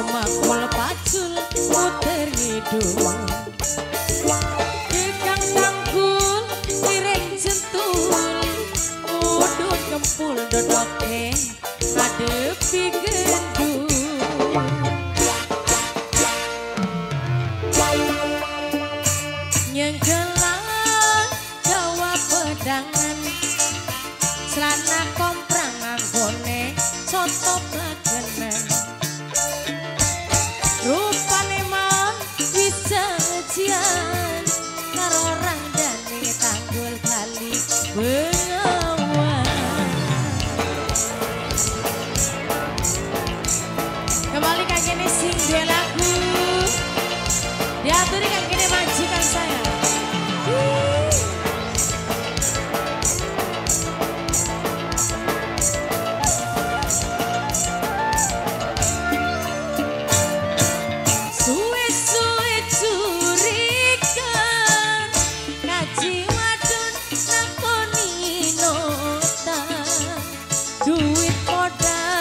Makul pacul muter hidung bisa jian Karo randane tanggul kali for that.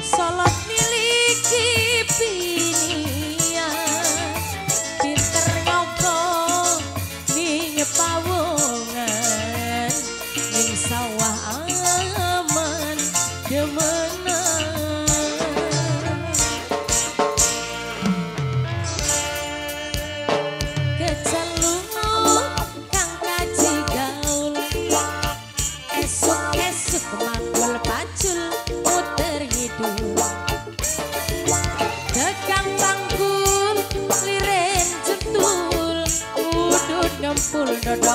错了。